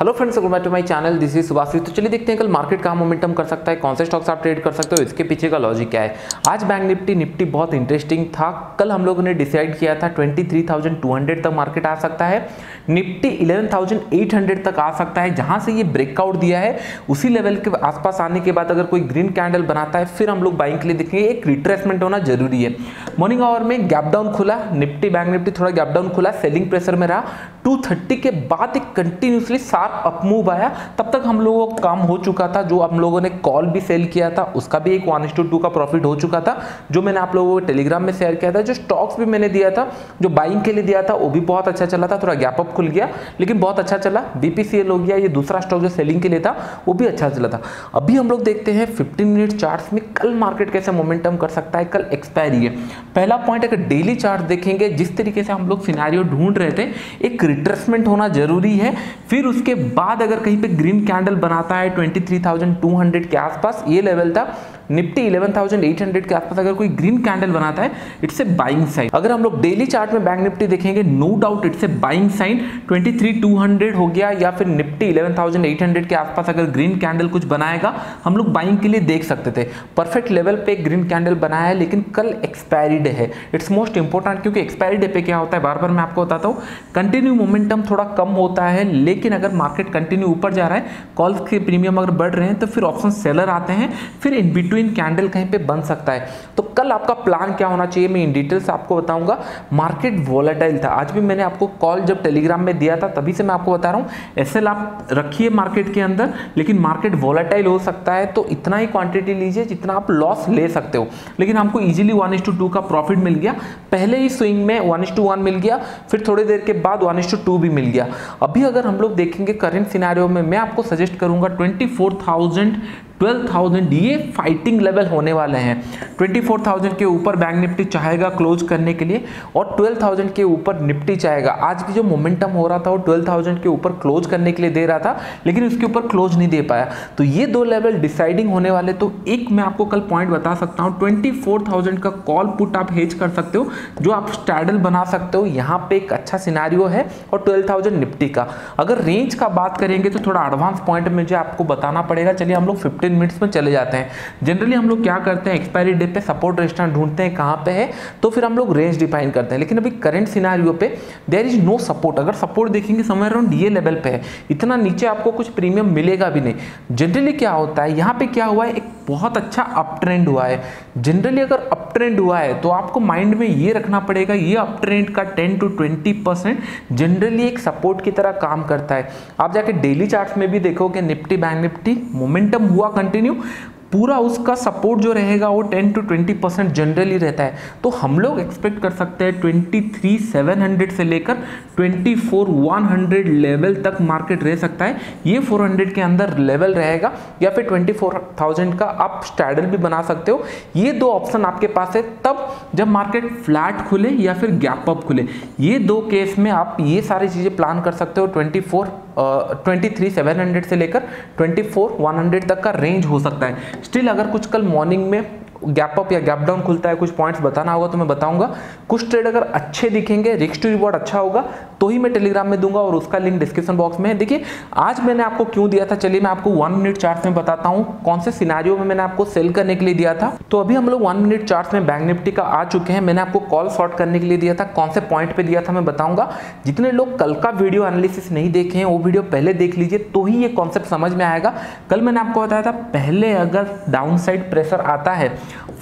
Hello friends welcome back to my channel this is Subhash तो चलिए देखते हैं कल मार्केट कहाँ मोमेंटम कर सकता है कौन से स्टॉक्स आप ट्रेड कर सकते हो इसके पीछे का लॉजिक क्या है? आज बैंक निफ्टी निफ्टी बहुत इंटरेस्टिंग था। कल हम लोगों ने डिसाइड किया था 23,200 तक मार्केट आ सकता है। निफ्टी 11,800 तक आ सकता है। जहाँ से ये ब्रेकआउट दिया है उसी लेवल के आसपास आने के बाद अगर कोई ग्रीन कैंडल बनाता है फिर हम लोग बाइंग के लिए देखेंगे। एक रिट्रेसमेंट होना ज़रूरी है। मॉर्निंग आवर में गैप डाउन खुला। निफ्टी बैंक निफ्टी थोड़ा गैप डाउन खुला। सेलिंग प्रेशर में रहा। 230 के बाद एक कंटिन्यूसली शार्प अप मूव आया तब तक हम लोगों का काम हो चुका था, जो हम लोगों ने कॉल भी सेल किया था, उसका भी एक वन टू का प्रॉफिट हो चुका था, जो मैंने आप लोगों को टेलीग्राम में शेयर किया था, जो स्टॉक्स भी मैंने दिया था, जो बाइंग के लिए दिया था, वो भी बहुत अच्छा चला था, थोड़ा गैप अप खुल गया, लेकिन बहुत अच्छा चला। बीपीसीएल हो गया, ये दूसरा स्टॉक जो सेलिंग के लिए था, वो भी अच्छा चला था। अभी हम लोग देखते हैं 15 मिनट चार्ट में कल मार्केट कैसे मोमेंटम कर सकता है, कल एक्सपायरी है। पहला पॉइंट अगर डेली चार्ट देखेंगे, जिस तरीके से हम लोग सिनारियो ढूंढ रहे थे, एक रिट्रेसमेंट होना ज़रूरी है, फिर उसके बाद अगर कहीं पे ग्रीन कैंडल बनाता है 23,200 के आसपास ये लेवल था निफ्टी 11,800 के आसपास अगर कोई ग्रीन कैंडल बनाता है इट्स ए बाइंग साइन अगर हम लोग डेली चार्ट में बैंक निफ्टी देखेंगे no doubt it's a buying sign 23,200 हो गया या फिर निफ्टी 11,800 के आसपास अगर ग्रीन कैंडल कुछ बनाएगा हम लोग बाइंग के लिए देख सकते थे। परफेक्ट लेवल पे ग्रीन कैंडल बनाया है लेकिन कल एक्सपायरी डे है। इट्स मोस्ट इंपॉर्टेंट क्योंकि एक्सपायरी डे पे क्या होता है बार बार मैं आपको बताता हूँ। कंटिन्यू मोमेंटम थोड़ा कम होता है लेकिन अगर मार्केट कंटिन्यू ऊपर जा रहा है कॉल्स के प्रीमियम अगर बढ़ रहे हैं तो फिर ऑप्शन सेलर आते हैं फिर इन बिटवीन बिटवीन कैंडल कहीं पे बन सकता है। तो कल आपका प्लान क्या होना चाहिए? मैं इन डिटेल से आपको बताऊँगा। मार्केट वॉलेटाइल था। आज भी मैंने आपको कॉल जब टेलीग्राम में दिया था, तभी से मैं आपको बता रहा हूँ। एस आप रखिए मार्केट के अंदर, लेकिन मार्केट वॉलेटाइल हो सकता है तो इतना ही क्वांटिटी लीजिए जितना आप लॉस ले सकते हो। लेकिन हमको इजिली वन का प्रॉफिट मिल गया। पहले ही स्विंग में वन मिल गया, फिर थोड़ी देर के बाद वन भी मिल गया। अभी अगर हम लोग देखेंगे करेंट सिनारियो में, मैं आपको सजेस्ट करूँगा ट्वेंटी 12,000 ये फाइटिंग लेवल होने वाले हैं। 24,000 के ऊपर बैंक निफ्टी चाहेगा क्लोज करने के लिए और 12,000 के ऊपर निफ्टी चाहेगा। आज की जो मोमेंटम हो रहा था वो 12,000 के ऊपर क्लोज करने के लिए दे रहा था लेकिन उसके ऊपर क्लोज नहीं दे पाया। तो ये दो लेवल डिसाइडिंग होने वाले। तो एक मैं आपको कल पॉइंट बता सकता हूँ। ट्वेंटी का कॉल पुट आप हेज कर सकते हो जो आप स्टैडल बना सकते हो। यहाँ पे एक अच्छा सिनारियो है और ट्वेल्व निफ्टी का। अगर रेंज का बात करेंगे तो थोड़ा एडवांस पॉइंट मुझे आपको बताना पड़ेगा। चलिए हम लोग फिफ्टी फिफ्टीन मिनट्स में चले जाते हैं। जनरली हम लोग क्या करते हैं एक्सपायरी डे पे सपोर्ट रेस्टोरेंट ढूंढते हैं कहाँ पे है तो फिर हम लोग रेंज डिफाइन करते हैं। लेकिन अभी करंट सिनारियो पे देर इज़ नो सपोर्ट अगर सपोर्ट देखेंगे समय अराउंड ये लेवल पे है। इतना नीचे आपको कुछ प्रीमियम मिलेगा भी नहीं। जनरली क्या होता है, यहाँ पे क्या हुआ है, एक बहुत अच्छा अप ट्रेंड हुआ है। जनरली अगर अप ट्रेंड हुआ है तो आपको माइंड में ये रखना पड़ेगा, ये अप ट्रेंड का 10 टू 20 परसेंट जनरली एक सपोर्ट की तरह काम करता है। आप जाके डेली चार्ट्स में भी देखोगे निफ्टी बैंक निफ्टी मोमेंटम हुआ कंटिन्यू पूरा उसका सपोर्ट जो रहेगा वो 10 टू 20 परसेंट जनरली रहता है। तो हम लोग एक्सपेक्ट कर सकते हैं 23,700 से लेकर 24,100 लेवल तक मार्केट रह सकता है। ये 400 के अंदर लेवल रहेगा या फिर 24,000 का आप स्टैडल भी बना सकते हो। ये दो ऑप्शन आपके पास है। तब जब मार्केट फ्लैट खुले या फिर गैप अप खुले ये दो केस में आप ये सारी चीज़ें प्लान कर सकते हो। Twenty twenty three seven hundred से लेकर ट्वेंटी फोर वन हंड्रेड तक का रेंज हो सकता है। स्टिल अगर कुछ कल मॉर्निंग में गैप अप या गैप डाउन खुलता है, कुछ पॉइंट्स बताना होगा तो मैं बताऊँगा। कुछ ट्रेड अगर अच्छे दिखेंगे रिक्स टू रिवॉर्ड अच्छा होगा तो ही मैं टेलीग्राम में दूँगा और उसका लिंक डिस्क्रिप्शन बॉक्स में है। देखिए, आज मैंने आपको क्यों दिया था? चलिए मैं आपको वन मिनट चार्ट में बताता हूँ। कौन से सिनारियो में मैंने आपको सेल करने के लिए दिया था? तो अभी हम लोग वन मिनट चार्ट में बैंक निफ्टी का आ चुके हैं। मैंने आपको कॉल शॉर्ट करने के लिए दिया था। कौन से पॉइंट पे दिया था मैं बताऊँगा। जितने लोग कल का वीडियो एनालिसिस नहीं देखे हैं, वो वीडियो पहले देख लीजिए तो ही ये कॉन्सेप्ट समझ में आएगा। कल मैंने आपको बताया था, पहले अगर डाउन साइड प्रेशर आता है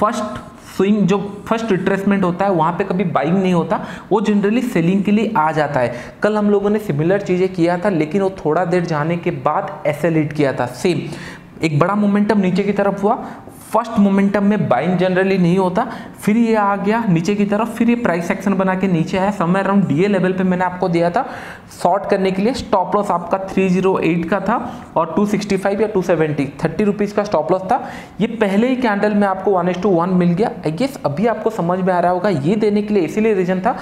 फ़र्स्ट स्विंग, जो फ़र्स्ट रिट्रेसमेंट होता है, वहाँ पे कभी बाइंग नहीं होता। वो जनरली सेलिंग के लिए आ जाता है। कल हम लोगों ने सिमिलर चीज़ें किया था, लेकिन वो थोड़ा देर जाने के बाद एसेलेट किया था। सेम, एक बड़ा मोमेंटम नीचे की तरफ़ हुआ फ़र्स्ट मोमेंटम में बाइंग जनरली नहीं होता, फिर ये आ गया नीचे की तरफ़, फिर ये प्राइस सेक्शन बना के नीचे आया समय अराउंड डीए लेवल पे मैंने आपको दिया था। शॉर्ट करने के लिए स्टॉप लॉस आपका 308 का था और 265 या 270 सेवेंटी थर्टी रुपीज़ का स्टॉप लॉस था। ये पहले ही कैंडल में आपको वन टू वन मिल गया। आई गेस अभी आपको समझ में आ रहा होगा, ये देने के लिए इसीलिए रीजन था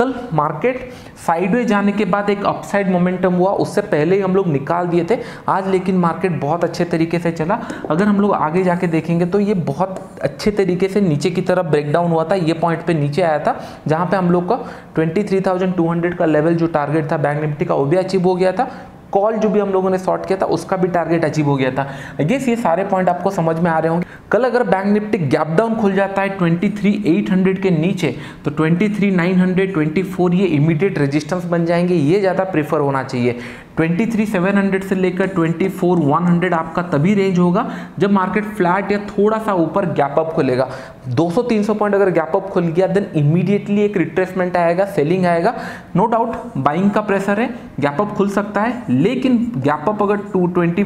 कल मार्केट साइडवे जाने के बाद एक अपसाइड मोमेंटम हुआ उससे पहले ही हम लोग निकाल दिए थे। आज लेकिन मार्केट बहुत अच्छे तरीके से चला। अगर हम लोग आगे जाके देखेंगे तो ये बहुत अच्छे तरीके से नीचे की तरफ़ ब्रेकडाउन हुआ था। ये पॉइंट पे नीचे आया था जहाँ पे हम लोग का 23,200 का लेवल जो टारगेट था बैंक निफ्टी का वो भी अचीव हो गया था। कॉल जो भी हम लोगों ने शॉर्ट किया था उसका भी टारगेट अचीव हो गया था। गेस ये सारे पॉइंट आपको समझ में आ रहे होंगे। कल अगर बैंक निफ्टी गैप डाउन खुल जाता है 23,800 के नीचे तो 23,900, 24 ये इमीडिएट रेजिस्टेंस बन जाएँगे। ये ज़्यादा प्रेफर होना चाहिए। 23,700 से लेकर 24,100 आपका तभी रेंज होगा जब मार्केट फ्लैट या थोड़ा सा ऊपर गैप अप खुलेगा। 200-300 पॉइंट अगर गैप अप खुल गया देन इमीडिएटली एक रिट्रेसमेंट आएगा सेलिंग आएगा। नो डाउट बाइंग का प्रेशर है गैप अप खुल सकता है लेकिन गैप अप अगर टू ट्वेंटी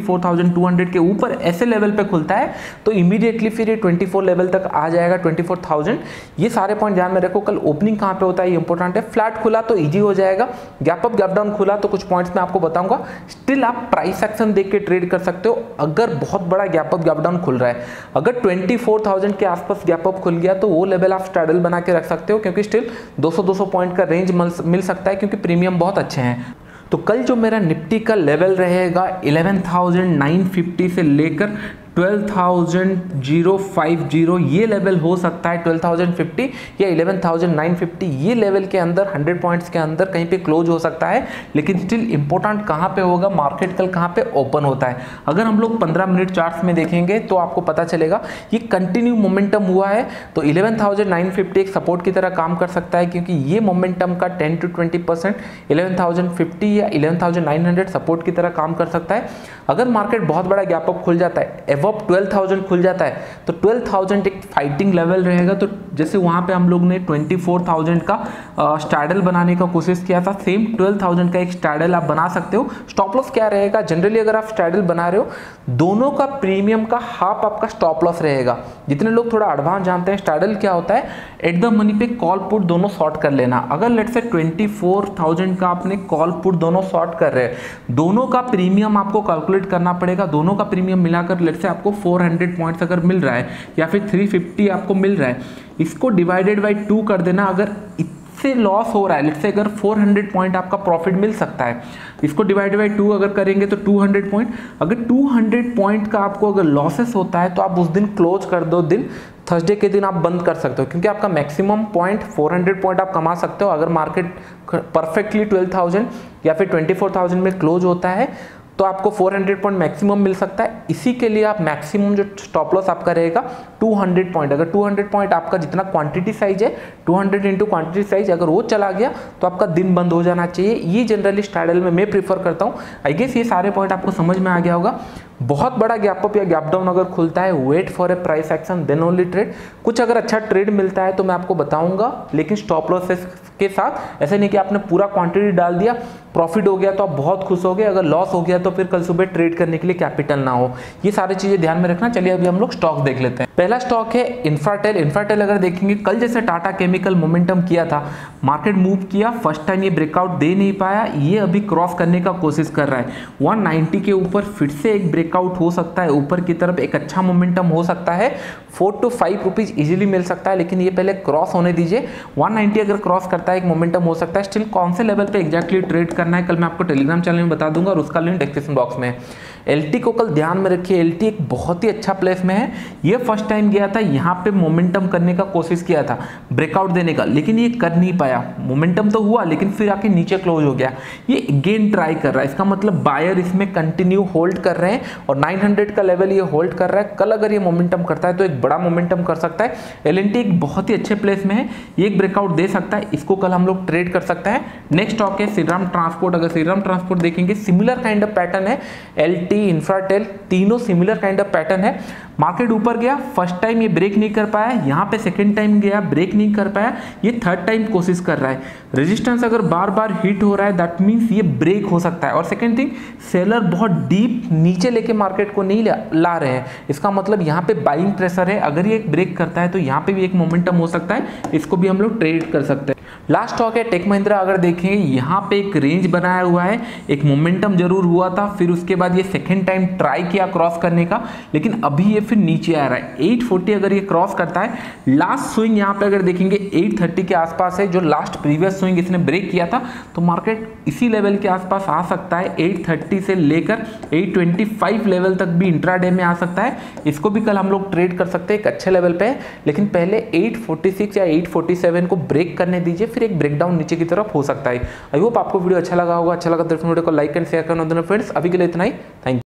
के ऊपर ऐसे लेवल पे खुलता है तो इमीडिएटली फिर ये 24 लेवल तक आ जाएगा 24,000 ये सारे पॉइंट ध्यान में रखो कल ओपनिंग कहाँ पे होता है ये इंपॉर्टेंट है। फ्लैट खुला तो ईजी हो जाएगा। गैप अप गैप डाउन खुला तो कुछ पॉइंट्स में आपको बताऊँगा स्टिल आप प्राइस एक्शन देख के ट्रेड कर सकते हो। अगर बहुत बड़ा गैप अप गैप डाउन खुल रहा है। अगर 24,000 के आसपास गैप अप खुल गया तो वो लेवल आप स्ट्रैडल बना के रख सकते हो क्योंकि स्टिल 200-200 पॉइंट का रेंज मिल सकता है क्योंकि प्रीमियम बहुत अच्छे हैं। तो कल जो मेरा निफ्टी का लेवल रहेगा 11,950 से लेकर 12,050 ये लेवल हो सकता है 12,050 या 11,950 ये लेवल के अंदर 100 पॉइंट्स के अंदर कहीं पे क्लोज हो सकता है लेकिन स्टिल इंपॉर्टेंट कहाँ पे होगा मार्केट कल कहाँ पे ओपन होता है। अगर हम लोग 15 मिनट चार्ट्स में देखेंगे तो आपको पता चलेगा ये कंटिन्यू मोमेंटम हुआ है तो 11,950 एक सपोर्ट की तरह काम कर सकता है क्योंकि ये मोमेंटम का 10 टू 20 परसेंट इलेवन या इलेवन सपोर्ट की तरह काम कर सकता है। अगर मार्केट बहुत बड़ा गैप अप खुल जाता है एवब 12,000 खुल जाता है तो 12,000 एक फाइटिंग लेवल रहेगा। तो जैसे वहाँ पे हम लोग ने 24,000 का स्टैडल बनाने का कोशिश किया था सेम 12,000 का एक स्टैडल आप बना सकते हो। स्टॉप लॉस क्या रहेगा? जनरली अगर आप स्टैडल बना रहे हो दोनों का प्रीमियम का हाफ़ आपका स्टॉप लॉस रहेगा। जितने लोग थोड़ा एडवांस जानते हैं स्टैडल क्या होता है? एट द मनी पे कॉल पुट दोनों शॉर्ट कर लेना। अगर लेट से 24,000 का आपने कॉल पुट दोनों शॉर्ट कर रहे हैं दोनों का प्रीमियम आपको कैलकुलेट करना पड़ेगा। दोनों का प्रीमियम मिलाकर लेट से आपको 400 पॉइंट्स अगर मिल रहा है या फिर 350 आपको मिल रहा है इसको डिवाइडेड बाई टू कर देना अगर इससे लॉस हो रहा है लेट से अगर 400 पॉइंट आपका प्रॉफिट मिल सकता है इसको डिवाइड बाई टू अगर करेंगे तो 200 पॉइंट अगर 200 पॉइंट का आपको अगर लॉसेस होता है तो आप उस दिन क्लोज कर दो दिन थर्सडे के दिन आप बंद कर सकते हो क्योंकि आपका मैक्सिमम पॉइंट 400 पॉइंट आप कमा सकते हो अगर मार्केट परफेक्टली 12,000 या फिर 24,000 में क्लोज होता है तो आपको 400 पॉइंट मैक्सिमम मिल सकता है। इसी के लिए आप मैक्सिमम जो स्टॉप लॉस आपका रहेगा 200 पॉइंट अगर 200 पॉइंट आपका जितना क्वांटिटी साइज़ है 200 हंड्रेड इंटू क्वांटिटी साइज़ अगर वो चला गया तो आपका दिन बंद हो जाना चाहिए। ये जनरली स्टाइडल में मैं प्रीफर करता हूँ। आई गेस ये सारे पॉइंट आपको समझ में आ गया होगा। बहुत बड़ा गैप अप या गैप डाउन अगर खुलता है wait for a price action then only trade कुछ अगर अच्छा ट्रेड मिलता है तो मैं आपको बताऊँगा, लेकिन स्टॉप लॉस के साथ, ऐसे नहीं कि आपने पूरा क्वांटिटी डाल दिया प्रॉफिट हो गया तो आप बहुत खुश हो गए, अगर लॉस हो गया तो फिर कल सुबह ट्रेड करने के लिए कैपिटल ना हो। ये सारी चीज़ें ध्यान में रखना। चलिए अभी हम लोग स्टॉक देख लेते हैं। पहला स्टॉक है इंफ्राटेल इन्फ्राटेल अगर देखेंगे, कल जैसे टाटा केमिकल मोमेंटम किया था मार्केट मूव किया फ़र्स्ट टाइम ये ब्रेकआउट दे नहीं पाया, ये अभी क्रॉस करने का कोशिश कर रहा है। 190 के ऊपर फिर से एक ब्रेकआउट हो सकता है, ऊपर की तरफ़ एक अच्छा मोमेंटम हो सकता है। Four to five rupees easily मिल सकता है, लेकिन ये पहले क्रॉस होने दीजिए। 190 अगर क्रॉस करता है, एक मोमेंटम हो सकता है। स्टिल कौन से लेवल पे एक्जैक्टली ट्रेड करना है, कल मैं आपको टेलीग्राम चैनल में बता दूँगा और उसका लिंक डिस्क्रिप्शन बॉक्स में एल को कल ध्यान में रखिए एल एक बहुत ही अच्छा प्लेस में है। ये फ़र्स्ट टाइम गया था, यहाँ पे मोमेंटम करने का कोशिश किया था ब्रेकआउट देने का, लेकिन ये कर नहीं पाया। मोमेंटम तो हुआ, लेकिन फिर आके नीचे क्लोज हो गया। ये अगेन ट्राई कर रहा है, इसका मतलब बायर इसमें कंटिन्यू होल्ड कर रहे हैं। और 900 का लेवल ये होल्ड कर रहा है। कल अगर ये मोमेंटम करता है तो एक बड़ा मोमेंटम कर सकता है। एलएनटी एक बहुत ही अच्छे प्लेस में है। ये एक ब्रेकआउट दे सकता है। इसको कल हम लोग ट्रेड कर सकते हैं। नेक्स्ट स्टॉक है श्रीराम ट्रांसपोर्ट अगर श्रीराम ट्रांसपोर्ट देखेंगे सिमिलर काइंड ऑफ़ पैटर्न है। एल टी तीनों सिमिलर काइंड ऑफ़ पैटर्न है। मार्केट ऊपर गया। फ़र्स्ट टाइम ये ब्रेक नहीं कर पाया। यहाँ पे सेकेंड टाइम गया। ब्रेक नहीं कर पाया। ये थर्ड टाइम कोशिश कर रहा है। रेजिस्टेंस अगर बार बार हिट हो रहा है दैट मीन्स ये ब्रेक हो सकता है। और सेकेंड थिंग सेलर बहुत डीप नीचे लेके मार्केट को नहीं ला रहे हैं। इसका मतलब यहाँ पे बाइंग प्रेशर है। अगर ये एक ब्रेक करता है तो यहाँ पे भी एक मोमेंटम हो सकता है। इसको भी हम लोग ट्रेड कर सकते हैं। लास्ट स्टॉक है टेक महिंद्रा अगर देखेंगे यहाँ पे एक रेंज बनाया हुआ है। एक मोमेंटम ज़रूर हुआ था, फिर उसके बाद ये सेकेंड टाइम ट्राई किया क्रॉस करने का। लेकिन अभी ये फिर नीचे आ रहा है। 840 अगर ये क्रॉस करता है लास्ट स्विंग यहाँ पे अगर देखेंगे 830 के आसपास है। जो लास्ट प्रीवियस स्विंग इसने ब्रेक किया था तो मार्केट इसी लेवल के आसपास आ सकता है 830 से लेकर 825 लेवल तक भी इंट्राडे में आ सकता है। इसको भी कल हम लोग ट्रेड कर सकते हैं, एक अच्छे लेवल पे। लेकिन पहले 846 या 847 को ब्रेक करने दीजिए, फिर एक ब्रेकडाउन नीचे की तरफ़ हो सकता है। आई होप आपको वीडियो अच्छा लगा होगा। अच्छा लगा तो वीडियो को लाइक एंड शेयर करना फ्रेंड्स अभी के लिए इतना ही। Thank you